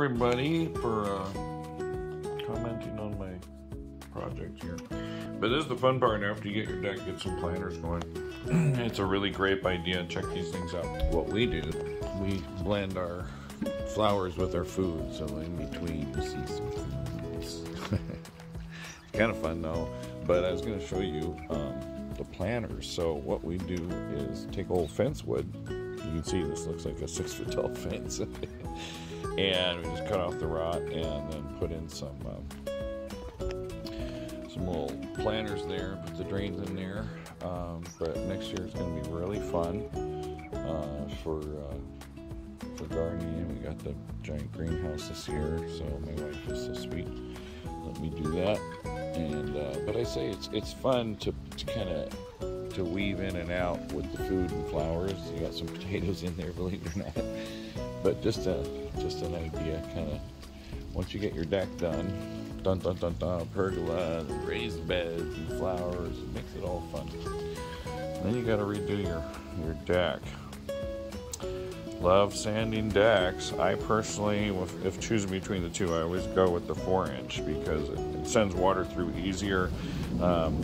everybody for uh, commenting on my project here. But this is the fun part after you get your deck, get some planters going. it's a really great idea. Check these things out. What we do, we blend our flowers with our food. So in between, you see some foods. it's kind of fun though. But I was going to show you um, the planters. So what we do is take old fence wood. You can see this looks like a six foot tall fence. and we just cut off the rot and then put in some um, some little planters there put the drains in there. Um, but next year is going to be really fun uh, for uh, for gardening. We got the giant greenhouse this year so my wife is so sweet. Let me do that. And uh, but I say it's it's fun to, to kind of to weave in and out with the food and flowers. You got some potatoes in there believe it or not. But just a just an idea kind of once you get your deck done dun dun dun dun pergola and raised beds and flowers it makes it all fun. Then you got to redo your your deck love sanding decks i personally if, if choosing between the two i always go with the four inch because it, it sends water through easier um,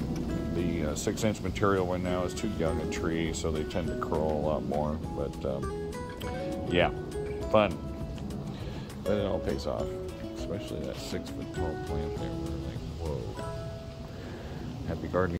the uh, six inch material one now is too young a tree so they tend to curl a lot more but um, yeah fun. But it all pays off, especially that six foot tall plant there. Like, whoa. Happy gardening.